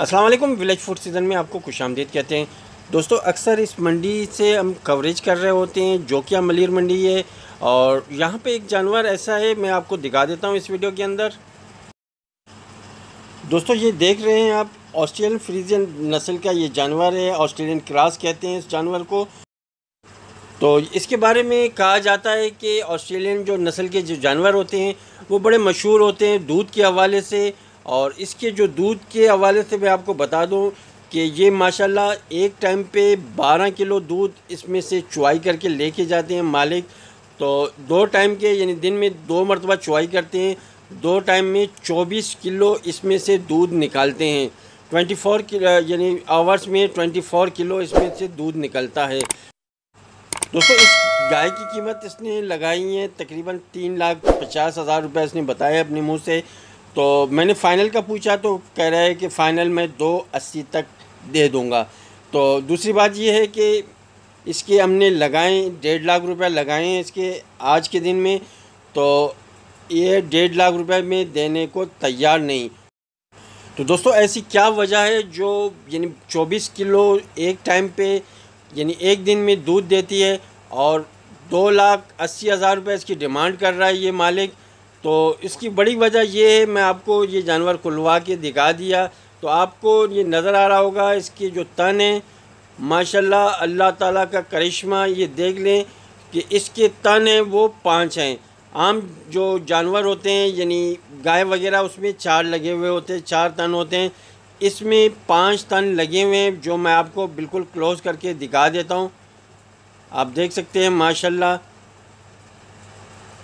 अस्सलाम वालेकुम village food season में आपको खुश आमदीद कहते हैं। दोस्तों, अक्सर इस मंडी से हम कवरेज कर रहे होते हैं, जो कि मलिर मंडी है। और यहाँ पे एक जानवर ऐसा है, मैं आपको दिखा देता हूँ इस वीडियो के अंदर। दोस्तों, ये देख रहे हैं आप, ऑस्ट्रेलियन फ्रीजियन नस्ल का ये जानवर है, ऑस्ट्रेलियन क्रास कहते हैं इस जानवर को। तो इसके बारे में कहा जाता है कि ऑस्ट्रेलियन जो नस्ल के जो जानवर होते हैं, वो बड़े मशहूर होते हैं, दूध के हवाले से। और इसके जो दूध के हवाले से मैं आपको बता दूँ कि ये माशाल्लाह एक टाइम पे 12 किलो दूध इसमें से चुवाई करके लेके जाते हैं मालिक। तो दो टाइम के, यानी दिन में दो मरतबा चुवाई करते हैं। दो टाइम में 24 किलो इसमें से दूध निकालते हैं। 24 किलो यानी आवर्स में 24 किलो इसमें से दूध निकलता है। दोस्तों, इस गाय की कीमत इसने लगाई है तकरीबन तीन लाख पचास हज़ार रुपये इसने बताया अपने मुँह से। तो मैंने फ़ाइनल का पूछा तो कह रहा है कि फ़ाइनल में दो अस्सी तक दे दूँगा। तो दूसरी बात ये है कि इसके हमने लगाए, डेढ़ लाख रुपए लगाए हैं इसके आज के दिन में तो ये डेढ़ लाख रुपए में देने को तैयार नहीं। तो दोस्तों, ऐसी क्या वजह है जो यानी चौबीस किलो एक टाइम पे यानी एक दिन में दूध देती है और दो लाख अस्सी हज़ार रुपये इसकी डिमांड कर रहा है ये मालिक? तो इसकी बड़ी वजह ये है, मैं आपको ये जानवर खुलवा के दिखा दिया तो आपको ये नज़र आ रहा होगा, इसके जो तन है, माशाल्लाह अल्लाह ताला का करिश्मा, ये देख लें कि इसके तन हैं, वो पाँच हैं। आम जो जानवर होते हैं, यानी गाय वगैरह, उसमें चार लगे हुए होते हैं, चार तन होते हैं। इसमें पाँच तन लगे हुए हैं, जो मैं आपको बिल्कुल क्लोज़ करके दिखा देता हूँ। आप देख सकते हैं, माशाल्लाह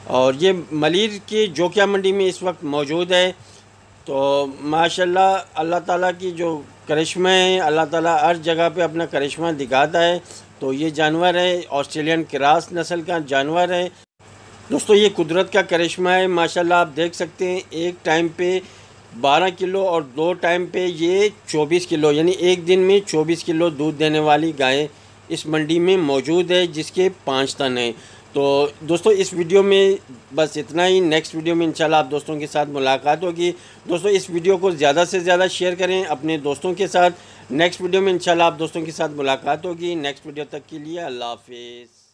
और ये मलिर की जोकिया मंडी में इस वक्त मौजूद है। तो माशाल्लाह, अल्लाह ताला की जो करिश्मा है, अल्लाह ताला हर जगह पे अपना करिश्मा दिखाता है। तो ये जानवर है, ऑस्ट्रेलियन क्रास नस्ल का जानवर है। दोस्तों, ये कुदरत का करिश्मा है, माशाल्लाह आप देख सकते हैं, एक टाइम पे 12 किलो और दो टाइम पे ये 24 किलो, यानी एक दिन में 24 किलो दूध देने वाली गाय इस मंडी में मौजूद है, जिसके पाँच तन हैं। तो दोस्तों, इस वीडियो में बस इतना ही। नेक्स्ट वीडियो में इंशाल्लाह आप दोस्तों के साथ मुलाकात होगी। दोस्तों, इस वीडियो को ज़्यादा से ज़्यादा शेयर करें अपने दोस्तों के साथ। नेक्स्ट वीडियो में इंशाल्लाह आप दोस्तों के साथ मुलाकात होगी। नेक्स्ट वीडियो तक के लिए अल्लाह हाफिज़।